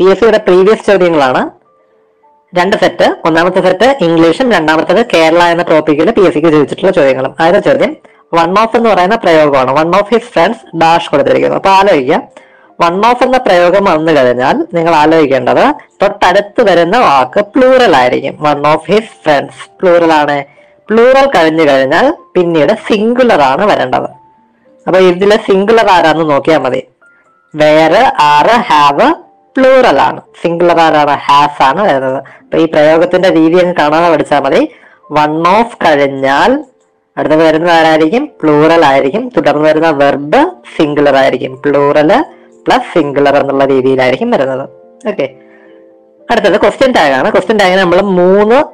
P S സിയുടെ previous ചോദ്യങ്ങളാണ്. രണ്ട് സെറ്റ് ഒന്നാമത്തെ സെറ്റ് ഇംഗ്ലീഷും രണ്ടാമത്തേത് കേരള എന്ന ടോപ്പിക്കിൽ പി എസ് സിക്ക് ചോദിച്ചിട്ടുള്ള ചോദ്യങ്ങളും. ആദ്യത്തെ ചോദ്യം വൺ ഓഫ് എന്ന് പറയുന്ന പ്രയോഗമാണ്. One of his friends dash കൊടുത്തിരിക്കുന്നു. അപ്പൊ ആലോചിക്കുക. വൺ ഓഫ് എന്ന പ്രയോഗം വന്നു കഴിഞ്ഞാൽ നിങ്ങൾ ആലോചിക്കേണ്ടത് തൊട്ടടുത്ത് വരുന്ന വാക്ക് പ്ലൂറൽ ആയിരിക്കും. One of his friends plural ആണ്. പ്ലൂറൽ കഴിഞ്ഞു കഴിഞ്ഞാൽ പിന്നീട് സിംഗുലർ ആണ് വരേണ്ടത്. അപ്പൊ ഇതിലെ സിംഗുലർ ആരാന്ന് നോക്കിയാൽ മതി. വേറെ ആറ് ഹാവ് പ്ലൂറൽ ആണ്. സിംഗുലർ ആരാണ്? ഹാസ് ആണ് വരുന്നത്. അപ്പൊ ഈ പ്രയോഗത്തിന്റെ രീതി അങ്ങ് കാണാതെ പഠിച്ചാൽ മതി. വൺ ഓഫ് കഴിഞ്ഞാൽ അടുത്ത വരുന്നത് ആരായിരിക്കും? പ്ലൂറൽ ആയിരിക്കും. തുടർന്ന് വരുന്ന വെർബ് സിംഗുലർ ആയിരിക്കും. പ്ലൂറൽ പ്ലസ് സിംഗുലർ എന്നുള്ള രീതിയിലായിരിക്കും വരുന്നത്. ഓക്കെ അടുത്തത് ക്വസ്റ്റ്യൻ ടാഗ് ആണ്. ക്വസ്റ്റ്യൻ ടാഗിന് നമ്മൾ മൂന്ന്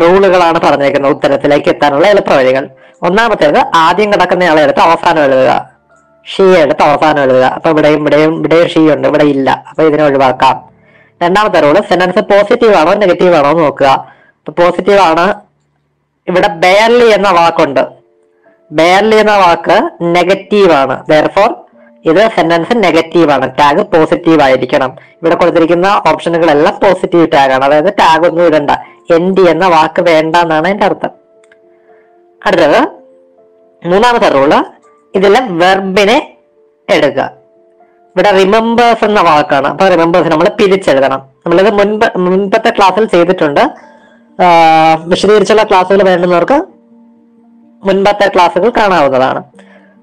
റൂളുകളാണ് പറഞ്ഞേക്കുന്നത്. ഉത്തരത്തിലേക്ക് എത്താനുള്ള എളുപ്പ വഴികൾ ഒന്നാമത്തേത് ആദ്യം കിടക്കുന്നയാളെ എടുത്ത് അവസാനം എഴുതുക. ഷീ ഇപ്പൊ അവസാനം എഴുതുക അപ്പൊ ഇവിടെയും ഇവിടെയും ഇവിടെയും ഷീ ഉണ്ട് ഇവിടെ ഇല്ല. അപ്പൊ ഇതിനെ ഒഴിവാക്കാം. രണ്ടാമത്തെ റൂൾ സെന്റൻസ് പോസിറ്റീവ് ആണോ നെഗറ്റീവ് ആണോ നോക്കുക. ഇപ്പൊ പോസിറ്റീവ് ആണ്. ഇവിടെ ബെയർലി എന്ന വാക്കുണ്ട്. ബെയർലി എന്ന വാക്ക് നെഗറ്റീവ് ആണ്. ദർഫോർ ഇത് സെന്റൻസ് നെഗറ്റീവ് ആണ്. ടാഗ് പോസിറ്റീവ് ആയിരിക്കണം. ഇവിടെ കൊടുത്തിരിക്കുന്ന ഓപ്ഷനുകളെല്ലാം പോസിറ്റീവ് ടാഗ് ആണ്. അതായത് ടാഗ് ഒന്നും ഇടണ്ട. എൻ ഡി എന്ന വാക്ക് വേണ്ട എന്നാണ് എന്റെ അർത്ഥം. അടുത്തത് മൂന്നാമത്തെ റൂൾ ഇതിലെ വെർബിനെ എടുക്കുക ഇവിടെ റിമെമ്പേഴ്സ് എന്ന വാക്കാണ്. അപ്പൊ റിമെമ്പേഴ്സ് നമ്മൾ പിരിച്ചെഴുതണം. നമ്മളിത് മുൻപ് മുൻപത്തെ ക്ലാസ്സിൽ ചെയ്തിട്ടുണ്ട്. വിശദീകരിച്ചുള്ള ക്ലാസ്സുകൾ വേണ്ടുന്നവർക്ക് മുൻപത്തെ ക്ലാസ്സുകൾ കാണാവുന്നതാണ്.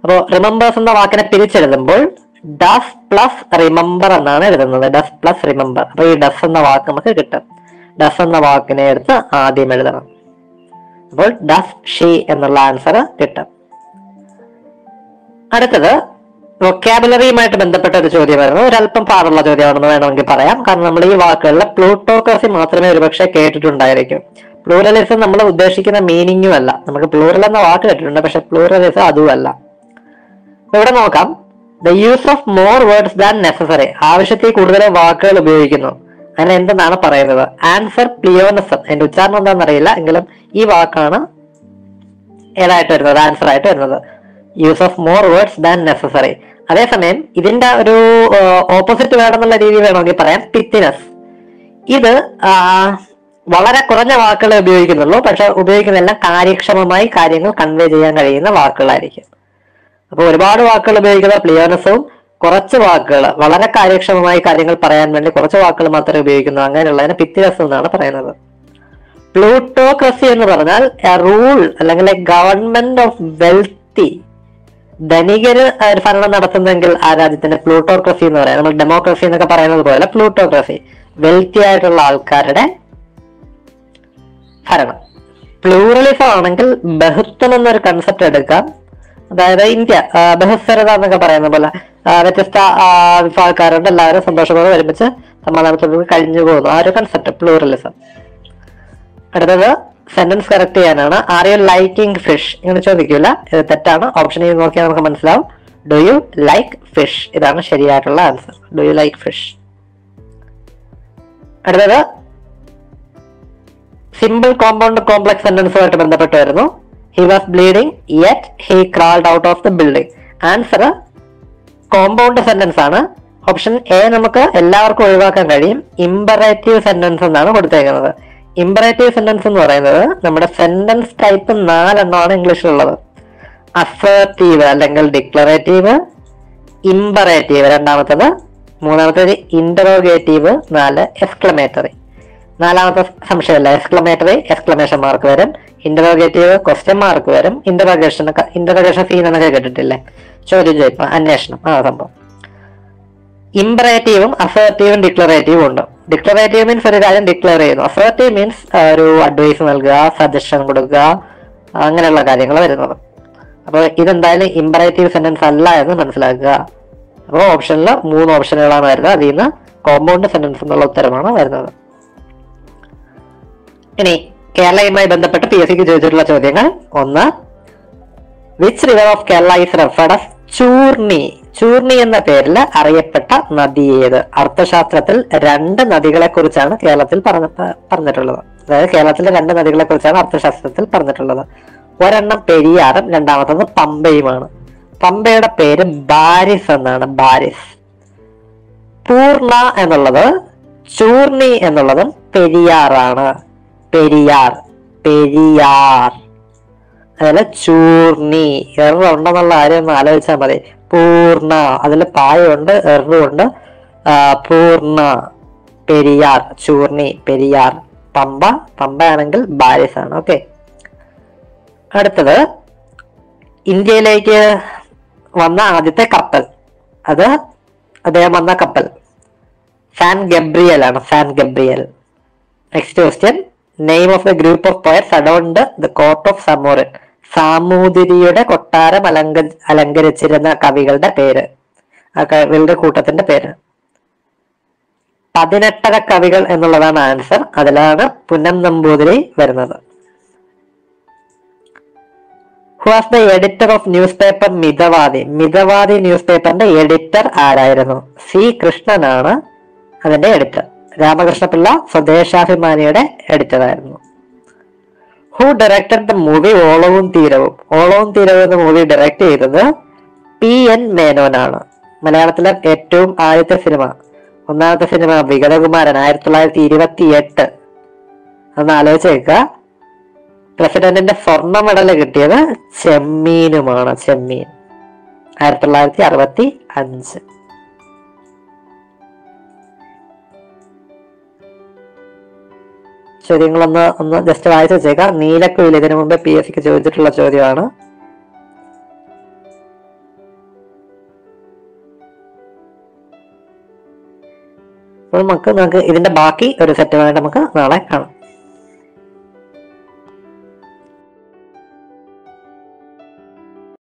അപ്പോൾ റിമെമ്പേഴ്സ് എന്ന വാക്കിനെ പിരിച്ചെഴുതുമ്പോൾ ഡസ് പ്ലസ് റിമെമ്പർ എന്നാണ് എഴുതുന്നത്. ഡസ് പ്ലസ് റിമെമ്പർ അപ്പൊ ഈ ഡസ് എന്ന വാക്ക് നമുക്ക് കിട്ടും. ഡസ് എന്ന വാക്കിനെ എടുത്ത് ആദ്യം എഴുതണം. അപ്പോൾ ഡസ് ഷീ എന്നുള്ള ആൻസർ കിട്ടും. അടുത്തത് വൊക്കാബുലറിയുമായിട്ട് ബന്ധപ്പെട്ട ഒരു ചോദ്യമായിരുന്നു. ഒരല്പം പാടുള്ള ചോദ്യമാണെന്ന് വേണമെങ്കിൽ പറയാം. കാരണം നമ്മൾ ഈ വാക്കുകളിലെ പ്ലൂട്ടോക്രസി മാത്രമേ ഒരുപക്ഷെ കേട്ടിട്ടുണ്ടായിരിക്കും. പ്ലൂറലിസം നമ്മൾ ഉദ്ദേശിക്കുന്ന മീനിങ്ങും അല്ല. നമുക്ക് പ്ലൂറൽ എന്ന വാക്ക് കേട്ടിട്ടുണ്ട് പക്ഷെ പ്ലൂറലിസം അതുമല്ല ഇവിടെ നോക്കാം. The use of more words than necessary ആവശ്യത്തിൽ കൂടുതൽ വാക്കുകൾ ഉപയോഗിക്കുന്നു. അങ്ങനെ എന്തെന്നാണ് പറയുന്നത്? ആൻസർ പ്ലിയോനസം എന്റെ ഉച്ചാരണം എന്താണെന്ന് അറിയില്ല എങ്കിലും ഈ വാക്കാണ് ഏതായിട്ട് വരുന്നത്? ആൻസർ ആയിട്ട് വരുന്നത്. Use of more words than necessary അതേസമയം ഇതിന്റെ ഒരു ഓപ്പോസിറ്റ് വേർഡ് എന്നുള്ള രീതി വേണമെങ്കിൽ പറയാം പിറ്റിനസ് ഇത് വളരെ കുറഞ്ഞ വാക്കുകളെ ഉപയോഗിക്കുന്നുള്ളൂ പക്ഷെ ഉപയോഗിക്കുന്നതെല്ലാം കാര്യക്ഷമമായി കാര്യങ്ങൾ കൺവേ ചെയ്യാൻ കഴിയുന്ന വാക്കുകളായിരിക്കും. അപ്പൊ ഒരുപാട് വാക്കുകൾ ഉപയോഗിക്കുന്ന പ്ലിയോനസവും കുറച്ച് വാക്കുകൾ വളരെ കാര്യക്ഷമമായി കാര്യങ്ങൾ പറയാൻ വേണ്ടി കുറച്ച് വാക്കുകൾ മാത്രമേ ഉപയോഗിക്കുന്നു അങ്ങനെയുള്ളതിനെ പിത്തിനസ് എന്നാണ് പറയുന്നത്. പ്ലൂട്ടോക്രസി എന്ന് പറഞ്ഞാൽ റൂൾ അല്ലെങ്കിൽ ഗവൺമെന്റ് ഓഫ് വെൽത്തി ധനികര് ഭരണം നടത്തുന്നെങ്കിൽ ആ രാജ്യത്തിന്റെ പ്ലൂട്ടോക്രസി എന്ന് പറയാം. നമ്മൾ ഡെമോക്രസി എന്നൊക്കെ പറയുന്നത് പോലെ പ്ലൂട്ടോക്രസി വെൽത്തി ആയിട്ടുള്ള ആൾക്കാരുടെ ഭരണം. പ്ലൂറലിസം ആണെങ്കിൽ ബഹുത്വം എന്നൊരു കൺസെപ്റ്റ് എടുക്കാം. അതായത് ഇന്ത്യ ബഹുസ്വരത എന്നൊക്കെ പറയുന്ന പോലെ വ്യത്യസ്ത വിഭാഗക്കാരുണ്ട് എല്ലാവരും സന്തോഷത്തോടെ ഒരുമിച്ച് സമാധാനത്തോടെ കഴിഞ്ഞു പോകുന്നു. ആ ഒരു കൺസെപ്റ്റ് പ്ലൂറലിസം. അടുത്തത് സെന്റൻസ് കറക്റ്റ് ചെയ്യാനാണ്. ആർ യു ലൈക്കിംഗ് ഫിഷ് ഇങ്ങനെ ചോദിക്കില്ല ഇത് തെറ്റാണ്. ഓപ്ഷൻ ചെയ്ത് നോക്കിയാൽ നമുക്ക് മനസ്സിലാവും. ഡു യു ലൈക്ക് ഫിഷ് ഇതാണ് ശരിയായിട്ടുള്ള answer do you like fish അടുത്തത്. സിമ്പിൾ കോമ്പൗണ്ട് കോംപ്ലക്സ് സെന്റൻസുമായിട്ട് ബന്ധപ്പെട്ട് വരുന്നു. He was bleeding yet he crawled out of the building answer compound sentence ആണ്. ഓപ്ഷൻ എ നമുക്ക് എല്ലാവർക്കും ഒഴിവാക്കാൻ കഴിയും. ഇമ്പറേറ്റീവ് സെന്റൻസ് എന്നാണ് കൊടുത്തേക്കുന്നത്. ഇമ്പറേറ്റീവ് സെന്റൻസ് എന്ന് പറയുന്നത് നമ്മുടെ സെന്റൻസ് ടൈപ്പ് നാലെണ്ണമാണ് ഇംഗ്ലീഷിലുള്ളത്. അസേർട്ടീവ് അല്ലെങ്കിൽ ഡിക്ലറേറ്റീവ് ഇമ്പറേറ്റീവ് രണ്ടാമത്തത് മൂന്നാമത്തേത് ഇന്ററോഗേറ്റീവ് നാല് എക്സ്ക്ലമേറ്ററി നാലാമത്തെ സംശയമല്ല എക്സ്ക്ലമേറ്ററി എക്സ്ക്ലമേഷൻ മാർക്ക് വരും. ഇന്ററോഗേറ്റീവ് ക്വസ്റ്റ്യൻ മാർക്ക് വരും. ഇന്ററോഗേഷൻ ഇന്ററോഗേഷൻ സീൻ എന്നൊക്കെ കേട്ടിട്ടില്ലേ? ചോദ്യം ചോദിപ്പം അന്വേഷണം ആ സംഭവം. ഇമ്പറേറ്റീവും അസേർട്ടീവും ഡിക്ലറേറ്റീവും ഉണ്ട്. ഡിക്ലറേറ്റീവ് മീൻസ് ഒരു കാര്യം ഡിക്ലെയർ ചെയ്യുന്നു. അസേർട്ടീവ് മീൻസ് ഒരു അഡ്വൈസ് നൽകുക സജഷൻ കൊടുക്കുക അങ്ങനെയുള്ള കാര്യങ്ങൾ വരുന്നത്. അപ്പോൾ ഇതെന്തായാലും ഇമ്പറേറ്റീവ് സെന്റൻസ് അല്ല എന്ന് മനസ്സിലാക്കുക. അപ്പോൾ ഓപ്ഷനിൽ മൂന്ന് ഓപ്ഷനുകളാണ് വരുന്നത്. അതിൽ നിന്ന് കോമ്പൗണ്ട് സെന്റൻസ് എന്നുള്ള ഉത്തരമാണ് വരുന്നത്. ഇനി കേരളയുമായി ബന്ധപ്പെട്ട് പി എസ് സിക്ക് ചോദിച്ചിട്ടുള്ള ചോദ്യങ്ങൾ. ഒന്ന് which river of Kerala is referred Churni. Churni എന്ന പേരിൽ അറിയപ്പെട്ട നദി ഏത്? അർത്ഥശാസ്ത്രത്തിൽ രണ്ട് നദികളെ കുറിച്ചാണ് കേരളത്തിൽ പറഞ്ഞ പറഞ്ഞിട്ടുള്ളത്. അതായത് കേരളത്തിലെ രണ്ട് നദികളെ കുറിച്ചാണ് അർത്ഥശാസ്ത്രത്തിൽ പറഞ്ഞിട്ടുള്ളത്. ഒരെണ്ണം പെരിയാറും രണ്ടാമത്തത് പമ്പയുമാണ്. പമ്പയുടെ പേര് ബാരിസ് എന്നാണ്. ബാരിസ്. പൂർണ എന്നുള്ളത് ചൂർണി എന്നുള്ളതും പെരിയാറാണ്. പെരിയാർ. പെരിയാർ. അതുപോലെ ചൂർണി എറ ഉണ്ടെന്നുള്ള ഒന്ന് ആലോചിച്ചാൽ മതി. പൂർണ അതിൽ പായുണ്ട് എറുണ്ട് പൂർണ പെരിയാർ. ചൂർണി പെരിയാർ. പമ്പ. പമ്പയാണെങ്കിൽ ബാരിസ് ആണ് ഓക്കെ. അടുത്തത്. ഇന്ത്യയിലേക്ക് വന്ന ആദ്യത്തെ കപ്പൽ. അത് അദ്ദേഹം വന്ന കപ്പൽ. സാൻ ഗബ്രിയൽ ആണ്. San Gabriel. Next question name of the group of poets adorned the court of Zamorin സാമൂതിരിയുടെ കൊട്ടാരം അലങ്ക അലങ്കരിച്ചിരുന്ന കവികളുടെ പേര്. ആ കവികളുടെ കൂട്ടത്തിന്റെ പേര്. പതിനെട്ടര കവികൾ എന്നുള്ളതാണ് ആൻസർ. അതിലാണ് പുന്നം നമ്പൂതിരി വരുന്നത്. Who was the editor of newspaper Mitavadi? Mitavadi news പേപ്പറിന്റെ എഡിറ്റർ ആരായിരുന്നു? സി കൃഷ്ണനാണ് അതിന്റെ എഡിറ്റർ രാമകൃഷ്ണപിള്ള സ്വദേശാഭിമാനിയുടെ എഡിറ്റർ ആയിരുന്നു. Who directed the movie Olavum Theeravum? Olavum Theeravum എന്ന മൂവി ഡയറക്ട് ചെയ്തത് പി എൻ മേനോനാണ് മലയാളത്തിലെ ഏറ്റവും ആദ്യത്തെ സിനിമ ഒന്നാമത്തെ സിനിമ വിഗതകുമാരൻ ആയിരത്തി തൊള്ളായിരത്തി ഇരുപത്തി എട്ട് ഒന്ന് ആലോചിച്ച് വെക്കുക പ്രസിഡന്റിന്റെ സ്വർണ മെഡൽ കിട്ടിയത് ചെമ്മീനുമാണ് ചെമ്മീൻ. ആയിരത്തി തൊള്ളായിരത്തി അറുപത്തി അഞ്ച് ചോദ്യങ്ങളൊന്ന് ഒന്ന് ജസ്റ്റ് വായിച്ചു വെച്ചേക്കാം. നീലക്കുയിൽ ഇതിനു മുമ്പ് പി എസ് സിക്ക് ചോദിച്ചിട്ടുള്ള ചോദ്യമാണ്. അപ്പോൾ നമുക്ക് നമുക്ക് ഇതിന്റെ ബാക്കി ഒരു സെറ്റുമായിട്ട് നമുക്ക് നാളെ കാണാം.